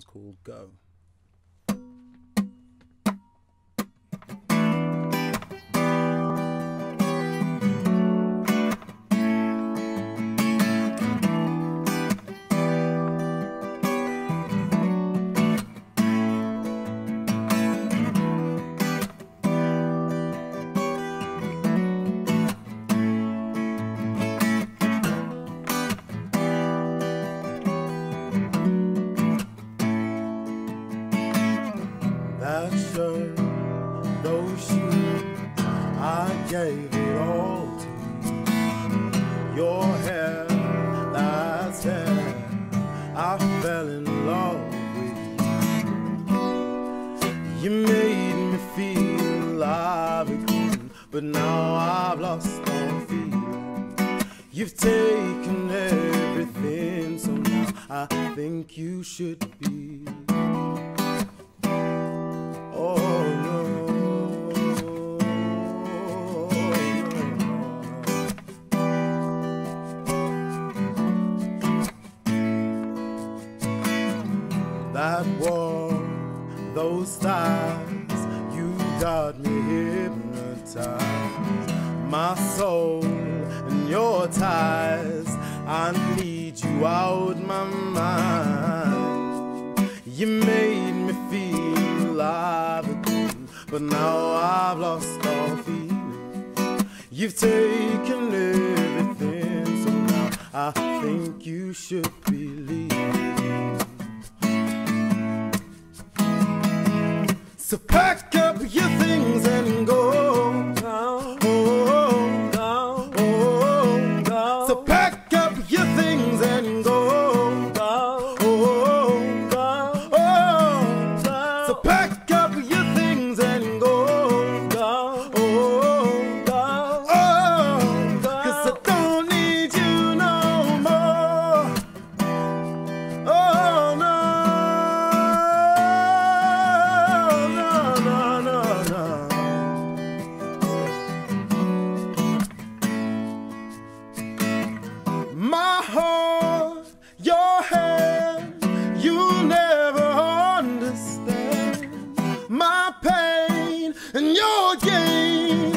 Called Go. That those shoes, I gave it all to you. Your hair, that's hair, I fell in love with you. You made me feel alive again, but now I've lost all feeling. You've taken everything, so now I think you should be. That war, those stars, you got me hypnotized. My soul and your ties, I need you out my mind. You made me feel alive again, but now I've lost all feeling. You've taken everything, so now I think you should believe. game.